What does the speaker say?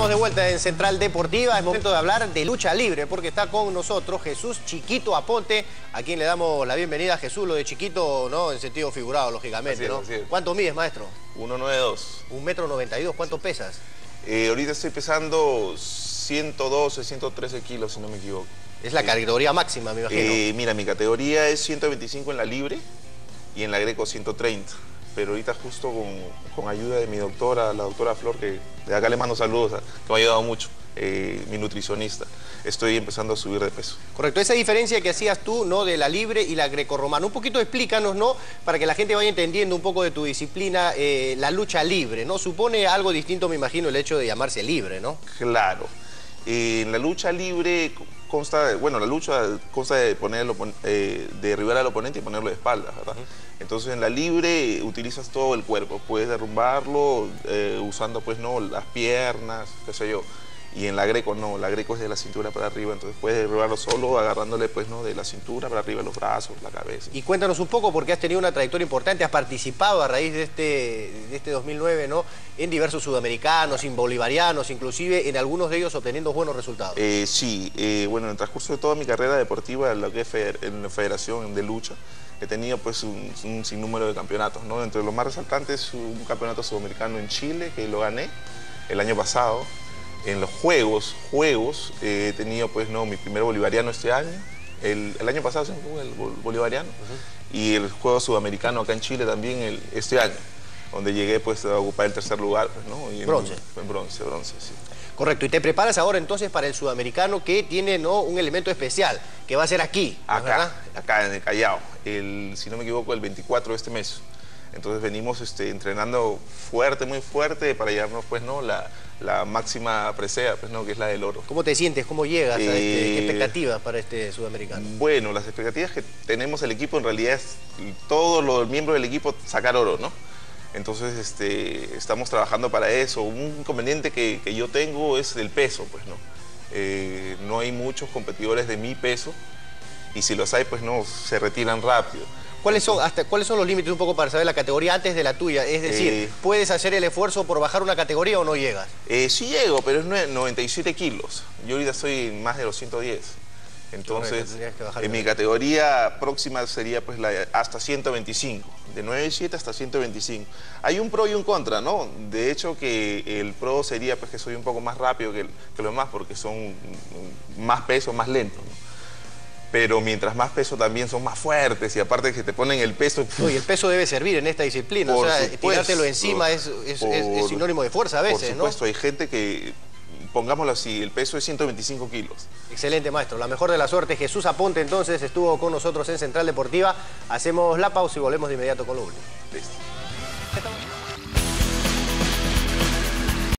estamos de vuelta en Central Deportiva. Es momento de hablar de lucha libre porque está con nosotros Jesús Chiquito Aponte, a quien le damos la bienvenida. Jesús, lo de Chiquito, ¿no? En sentido figurado, lógicamente, ¿no? ¿Cuánto mides, maestro? 192. Un metro 92. ¿Cuánto pesas? Eh, ahorita estoy pesando 112, 113 kilos, si no me equivoco. Es la categoría máxima, me imagino. Eh, mira, mi categoría es 125 en la libre y en la greco 130 pero ahorita justo con, ayuda de mi doctora, la doctora Flor, que de acá le mando saludos, que me ha ayudado mucho, eh, mi nutricionista, estoy empezando a subir de peso. Correcto, esa diferencia que hacías tú, ¿no? De la libre y la grecorromana. Un poquito explícanos, ¿no? Para que la gente vaya entendiendo un poco de tu disciplina, eh, la lucha libre, ¿no? Supone algo distinto, me imagino, el hecho de llamarse libre, ¿no? Claro. en la lucha libre consta, bueno, la lucha consta de ponerlo, eh, derribar al oponente y ponerlo de espaldas, ¿verdad? Entonces en la libre utilizas todo el cuerpo, puedes derrumbarlo eh, usando pues no las piernas, qué sé yo. Y en la greco no, la greco es de la cintura para arriba, entonces puedes derribarlo solo agarrándole pues no de la cintura para arriba los brazos, la cabeza. Y cuéntanos un poco porque has tenido una trayectoria importante, has participado a raíz de este, de este 2009 ¿no? en diversos sudamericanos, en bolivarianos, inclusive en algunos de ellos obteniendo buenos resultados. Eh, sí, eh, bueno, en el transcurso de toda mi carrera deportiva en la que en la Federación de Lucha, he tenido pues un, sinnúmero de campeonatos, ¿no? Entre los más resaltantes, un campeonato sudamericano en Chile, que lo gané el año pasado, en los juegos, juegos, eh, he tenido pues no, mi primer bolivariano este año, el, año pasado se fue el bolivariano, y el juego sudamericano acá en Chile también el, este año, donde llegué pues a ocupar el tercer lugar, pues, ¿no? Y bronce. En, bronce, bronce, sí. Correcto, y te preparas ahora entonces para el sudamericano que tiene ¿no? un elemento especial, que va a ser aquí, Acá, acá en el Callao, el, si no me equivoco, el 24 de este mes. Entonces venimos este, entrenando fuerte, muy fuerte para llevarnos pues, ¿no? la, máxima presea, pues, ¿no? que es la del oro. ¿Cómo te sientes? ¿Cómo llegas? a este, ¿Qué eh, expectativas para este sudamericano? Bueno, las expectativas que tenemos el equipo en realidad es todos los miembros del equipo sacar oro, ¿no? Entonces este, estamos trabajando para eso. Un inconveniente que, yo tengo es el peso, pues no. Eh, no hay muchos competidores de mi peso y si los hay, pues no, se retiran rápido. ¿Cuáles son, hasta, ¿Cuáles son los límites un poco para saber la categoría antes de la tuya? Es decir, eh, ¿puedes hacer el esfuerzo por bajar una categoría o no llegas? Eh, sí llego, pero es 97 kilos. Yo ahorita soy más de los 110. Entonces, en mi categoría próxima sería pues la, hasta 125, de 97 hasta 125. Hay un pro y un contra, ¿no? De hecho que el pro sería pues que soy un poco más rápido que, que los demás porque son más peso, más lento pero mientras más peso también son más fuertes y aparte que te ponen el peso... y el peso debe servir en esta disciplina, o sea, tirártelo encima es, sinónimo de fuerza a veces, Por supuesto, hay gente que, pongámoslo así, el peso es 125 kilos. Excelente, maestro. La mejor de la suerte. Jesús Aponte, entonces, estuvo con nosotros en Central Deportiva. Hacemos la pausa y volvemos de inmediato con lo último. Listo.